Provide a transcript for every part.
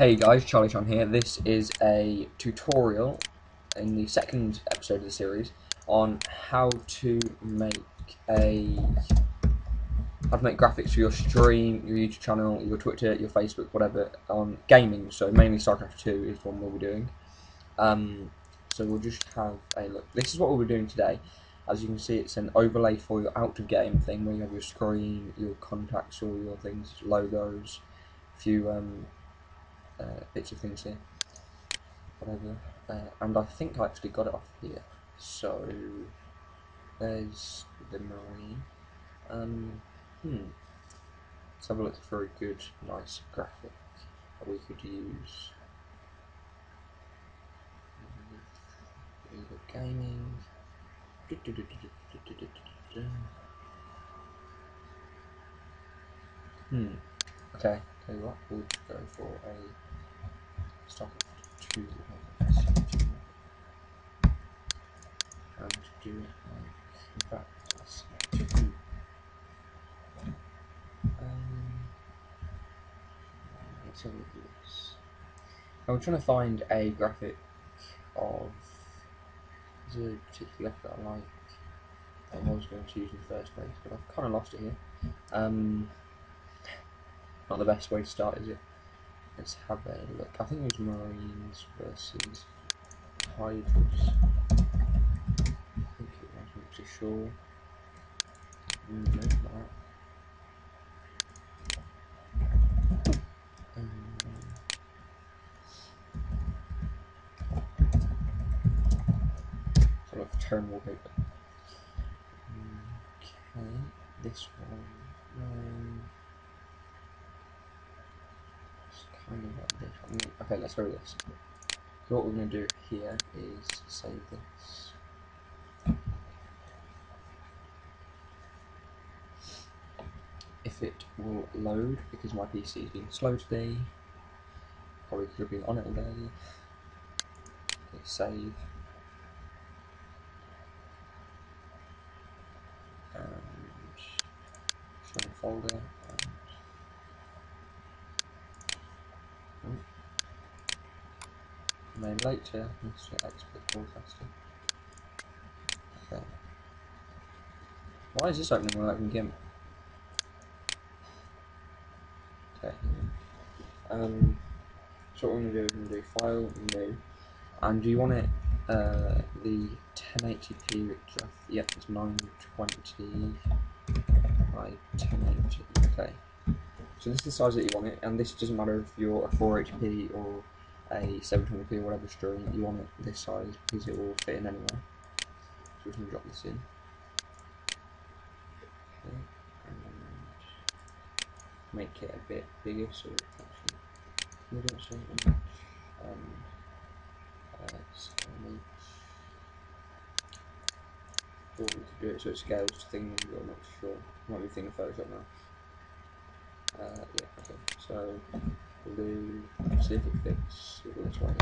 Hey guys, Charlie Chan here. This is a tutorial in the second episode of the series on how to make a how to make graphics for your stream, your YouTube channel, your Twitter, your Facebook, whatever on gaming. So mainly StarCraft 2 is what we'll be doing. Um, so we'll just have a look. This is what we'll be doing today. As you can see, it's an overlay for your out of game thing where you have your screen, your contacts, all your things, logos, a few um, uh, bits of things here, whatever. Uh, and I think I actually got it off here. So there's the marine. Um, hmm. Let's have a look for a good, nice graphic that we could use. Gaming. Hmm. Okay, tell you what, we'll go for a stock of two and do it like fact let's two. Um, let's have a look at this. I'm trying to find a graphic of is there a particular that I like that I was going to use in the first place, but I've kind of lost it here. Um, not the best way to start, is it? Let's have a look. I think it was Marines versus Hydras. I think it was, not too sure. Mm, no. Um, so look, turn wallpaper. Okay, this one. Um, it's kind of like this. I mean, Mm, okay, let's go with this. So what we're going to do here is save this. If it will load, because my PC is being slow today, probably could have been on it all day. Okay, save. And show folder. And, later, let's XSplit Broadcaster. Okay. Why is this opening when I can GIMP? Okay. Um, so what we're going to do is do file new, and do you want it uh, the 1080p, which I, yep, it's 920 by 1080. Okay. So this is the size that you want it, and this doesn't matter if you're a 480p or a 720p or whatever stream, you want it this size because it will fit in anyway. So we can drop this in. Make it a bit bigger so it actually we don't say image um uh, image we could do it so it scales to things I'm not sure. Might be thinking of Photoshop now. Uh, yeah, okay. So do see if it fits go this way.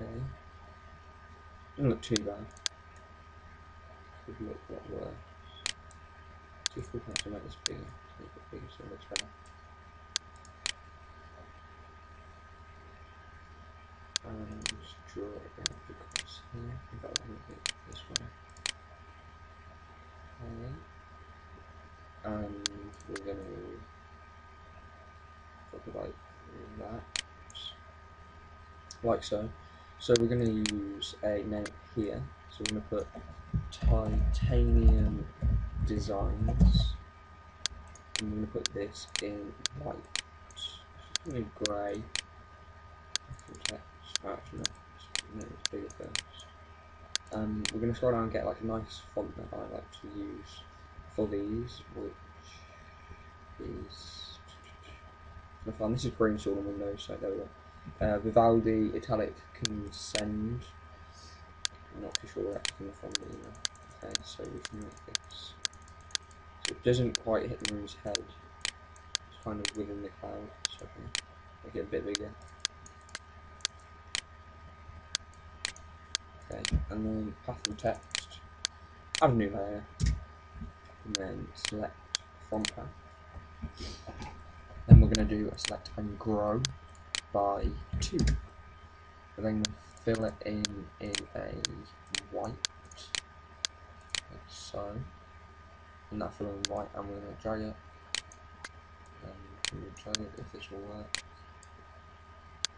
Okay. Doesn't look too bad. Could look a lot worse. See if we can make this bigger. Make it bigger so it looks better. And just draw it down across here. Make this way. Okay. And we're going to drop it like that. Like so. So we're going to use a name here. So we're going to put titanium designs. I'm going to put this in white. In grey. Actually, no. It's first. Um, we're going to scroll down and get like a nice font that I like to use for these, which is. This is pre-installed on Windows, so there we go. Uh, Vivaldi Italic can send. I'm not too sure where that's coming from, know. Okay, so we can make this. So it doesn't quite hit the moon's head. It's kind of within the cloud, so I can make it a bit bigger. Okay, and then path and text. Add a new layer. And then select from path. Then we're going to do a select and grow by 2. We're then fill it in in a white, like so. And that fill in white, and we're going to drag it. And we'll drag it if this will work.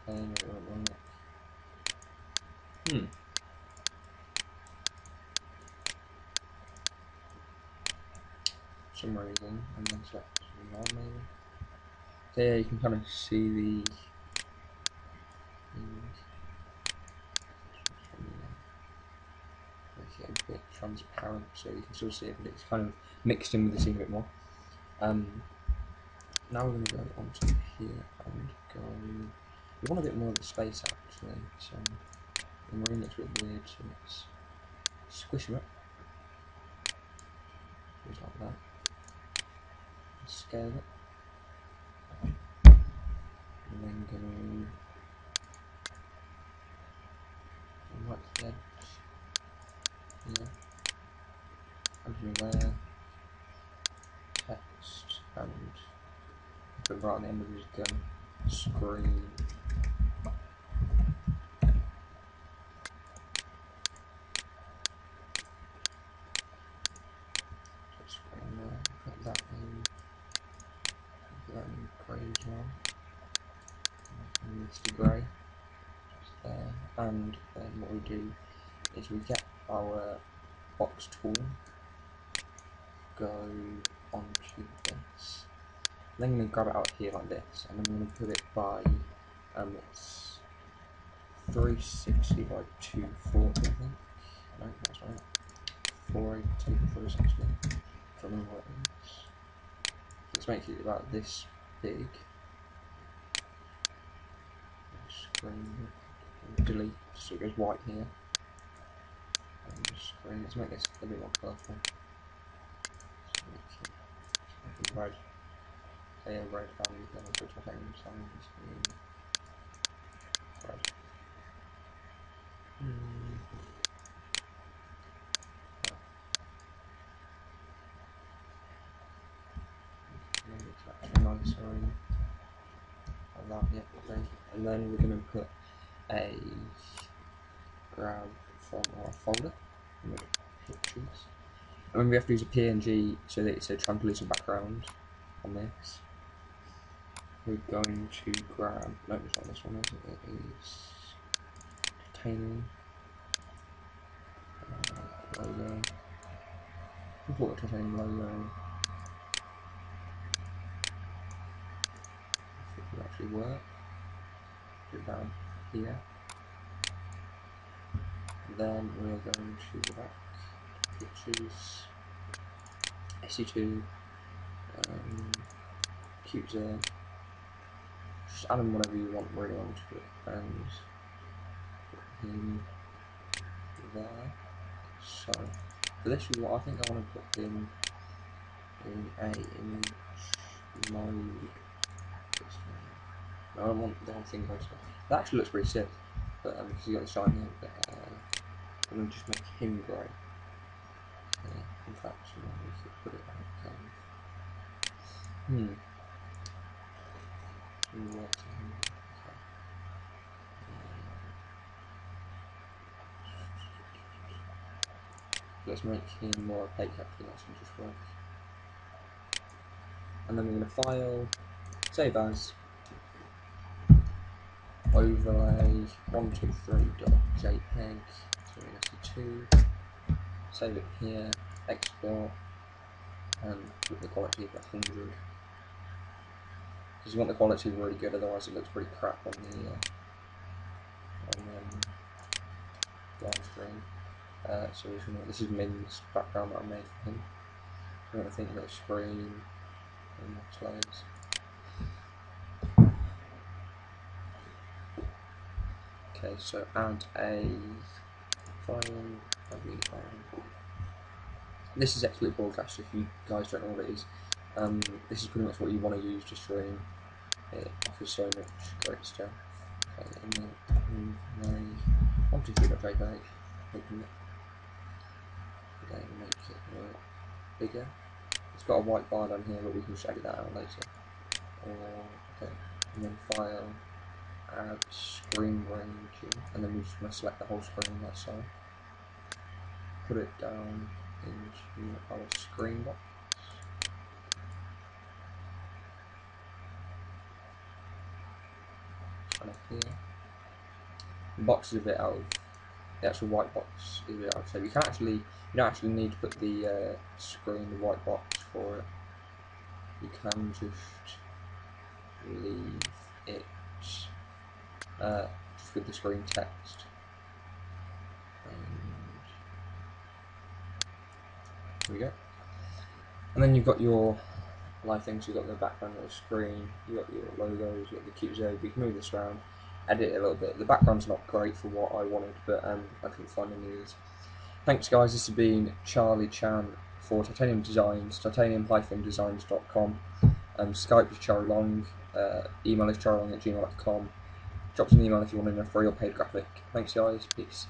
And it won't work. Hmm. some reason, and then select So yeah, you can kind of see the make it a bit transparent so you can still see it, but it's kind of mixed in with the scene a bit more. Um, now we're going to go onto here and go. We want a bit more of the space actually, so the marine looks a bit weird, so let's squish them up. Just like that. Scale it. And then go right to the edge. Yeah. Text and put right on the end of his gun. Screen there. Put that in. Put that in grey as well. And Mr. Grey. Just there. And what we do is we get our box tool, go onto this, then I'm going to grab it out here like this, and I'm going to put it by, um, it's 360 by 240, I think. No, that's right. 482 360. I don't know what it is. Let's make it about this big. Screen delete so it goes white here. And screen, let's make this a bit more colourful. Red. Say a red value, then I'll switch my things on red. Hmm. Nice, sorry. I love it. And then we're going to put a grab from our folder pictures. And we have to use a PNG so that it's a translucent background on this. We're going to grab, no it's not this one is it, it is titanium uh, logo. Import titanium logo. If it would actually work. Put it down here. Then we're going to the back to pictures, SC2, um, there. Just add them whatever you want really onto it, and put him there. So for this one, I think I want to put him in a image mode. I don't want the whole thing close That actually looks pretty sick, but um, you got the shiny. Uh, I'm going to just make him grey. Okay, in fact, we could put it like, um, hmm. Let's make him more opaque actually, that should just. And then we're going to file, save as, overlay 123.jpg two, save it here, export, and put the quality of 100. Because you want the quality really good, otherwise it looks pretty crap on the, uh, on the um, stream. Uh, so this is Min's background that I made for. I'm going to think about screen and next loads. Okay, so add a file this is XSplit Broadcast, if you guys don't know what it is. Um, this is pretty much what you want to use to stream. It offers so much great stuff. Okay, and then my open it. Then make it bigger. Let's got a white bar down here, but we can edit that out later. Or, okay, and then file, add screen ranging, and then we're just going to select the whole screen on that side. Put it down into our screen box. Of here. The box is a bit out of the actual white box is a bit out. So you can actually you don't actually need to put the uh, screen, the white box for it. You can just leave it uh, just with the screen text. And here we go. And then you've got your live things, you've got the background of the screen, you've got your logos, you've got the zone, you can move this around, edit it a little bit. The background's not great for what I wanted, but um, I couldn't find any of these. Thanks guys, this has been Charlie Chan for Titanium Designs, titanium-designs.com. Um, Skype is Charlie Long, uh, email is charlielong at gmail.com. Drop an email if you want a free or paid graphic. Thanks guys, peace.